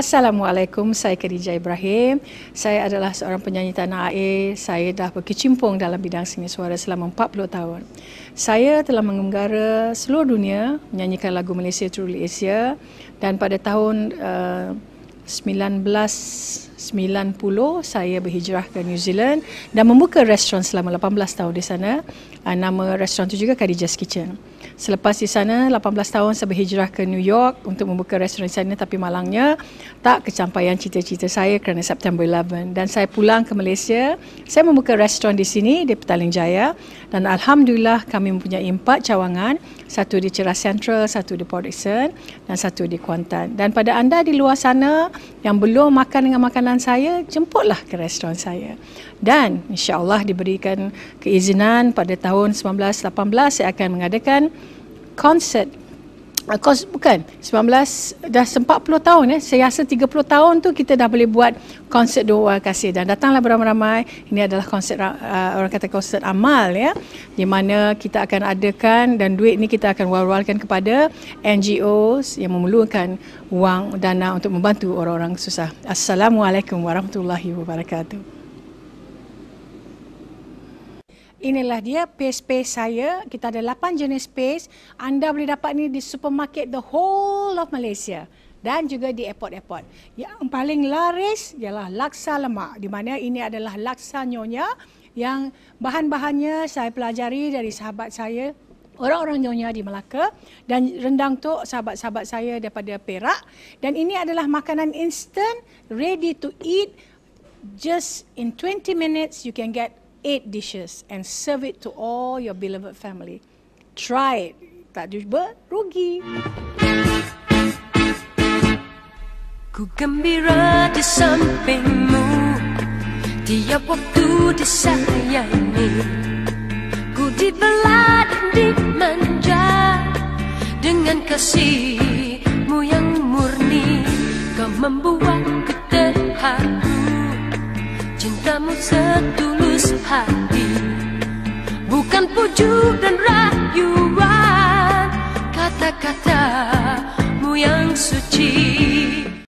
Assalamualaikum, saya Khadijah Ibrahim. Saya adalah seorang penyanyi tanah air. Saya dah berkecimpung dalam bidang seni suara selama 40 tahun. Saya telah menggara seluruh dunia menyanyikan lagu Malaysia Truly Asia dan pada tahun uh, 1990 saya berhijrah ke New Zealand dan membuka restoran selama 18 tahun di sana. Uh, nama restoran itu juga Khadijah's Kitchen. Selepas di sana, 18 tahun saya berhijrah ke New York untuk membuka restoran di sana tapi malangnya tak kecampaian cita-cita saya kerana September 11. Dan saya pulang ke Malaysia, saya membuka restoran di sini di Petaling Jaya dan Alhamdulillah kami mempunyai empat cawangan, satu di Cerah Central, satu di Port Dickson dan satu di Kuantan. Dan pada anda di luar sana yang belum makan dengan makanan saya, jemputlah ke restoran saya. Dan insya-Allah diberikan keizinan pada tahun 1918 saya akan mengadakan konsert uh, Kos, bukan 19 dah 40 tahun ya saya rasa 30 tahun tu kita dah boleh buat konsert doa kasih. Dan datanglah beramai-ramai. Ini adalah konsert uh, orang kata konsert amal ya. Di mana kita akan adakan dan duit ni kita akan wal-walkan kepada NGOs yang memerlukan wang dana untuk membantu orang-orang susah. Assalamualaikum warahmatullahi wabarakatuh Inilah dia paste-paste saya. Kita ada 8 jenis paste. Anda boleh dapat ni di supermarket the whole of Malaysia dan juga di airport-airport. Yang paling laris ialah laksa lemak di mana ini adalah laksa nyonya yang bahan-bahannya saya pelajari dari sahabat saya orang-orang nyonya di Melaka dan rendang tu sahabat-sahabat saya daripada Perak dan ini adalah makanan instant ready to eat just in 20 minutes you can get eight dishes and serve it to all your beloved family. Try it. Tak jumpa, rugi. Ku gembira di sampingmu Tiap waktu disayangi Ku dibela dan dimanja Dengan kasihmu yang murni Kau membuatku setulus hati Bukan pujuk dan rayuan